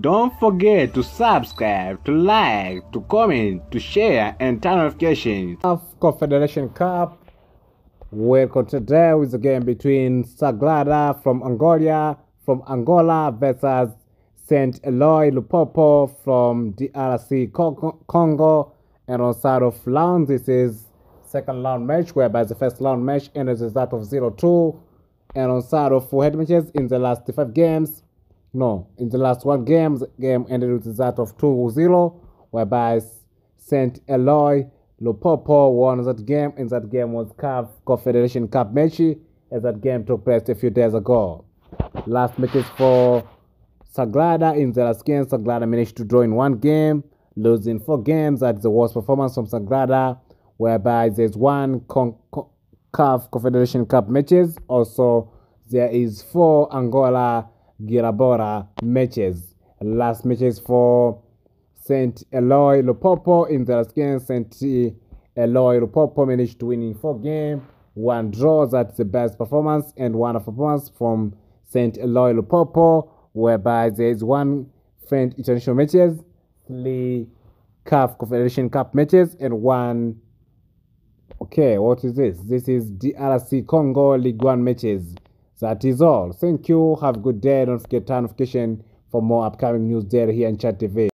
Don't forget to subscribe, to like, to comment, to share, and turn notifications. CAF Confederation Cup. Welcome today with the game between Sagrada from Angola from Angola versus Saint Eloi Lupopo from DRC Congo-. And on side of round, this is second round match, whereby the first round match ended as that of 0-2. And on side of head matches in the last five games, no, in the last one game, the game ended with that of 2-0, whereby Saint Eloi Lupopo won that game, and that game was CAF Confederation Cup match, as that game took place a few days ago. Last matches for Sagrada in the last game, Sagrada managed to draw in one game, losing four games. That's the worst performance from Sagrada, whereby there's one con- con- Confederation Cup matches. Also, there is four Angola Girabola matches. Last matches for Saint Eloi Lupopo in the last game. Saint Eloi Lupopo managed to win in four games. One draw, that's the best performance, and one performance from Saint Eloi Lupopo, whereby there is one French international matches, three CAF Confederation Cup matches, and one. Okay, what is this? This is DRC Congo League One matches. That is all. Thank you. Have a good day. Don't forget to turn notification for more upcoming news there here on Chal TV.